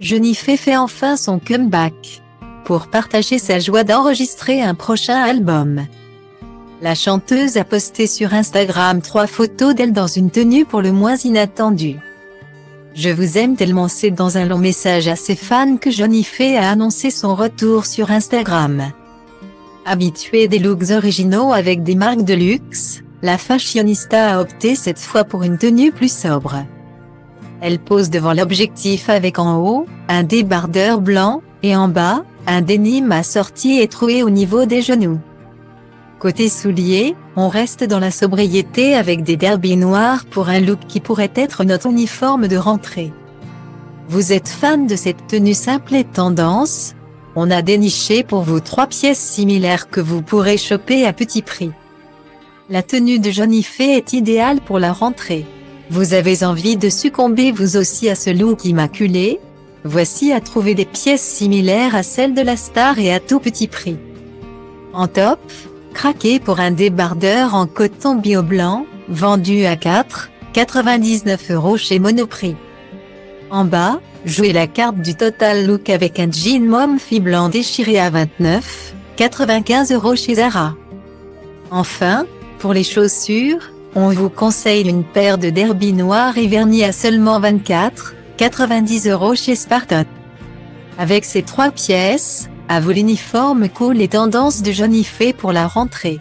Jennifer fait enfin son comeback. Pour partager sa joie d'enregistrer un prochain album. La chanteuse a posté sur Instagram trois photos d'elle dans une tenue pour le moins inattendue. Je vous aime tellement c'est dans un long message à ses fans que Jennifer a annoncé son retour sur Instagram. Habituée des looks originaux avec des marques de luxe, la fashionista a opté cette fois pour une tenue plus sobre. Elle pose devant l'objectif avec en haut, un débardeur blanc, et en bas, un denim assorti et troué au niveau des genoux. Côté souliers, on reste dans la sobriété avec des derbies noirs pour un look qui pourrait être notre uniforme de rentrée. Vous êtes fan de cette tenue simple et tendance? On a déniché pour vous trois pièces similaires que vous pourrez choper à petit prix. La tenue de Jennifer est idéale pour la rentrée. Vous avez envie de succomber vous aussi à ce look immaculé Voici à trouver des pièces similaires à celles de la star et à tout petit prix. En top, craquez pour un débardeur en coton bio blanc, vendu à 4,99 euros chez Monoprix. En bas, jouez la carte du Total Look avec un jean Momfy blanc déchiré à 29,95 euros chez Zara. Enfin, pour les chaussures, on vous conseille une paire de derby noirs et vernis à seulement 24 90 euros chez Spartan. Avec ces trois pièces, à vous l'uniforme cool et tendance de Johnny fait pour la rentrée.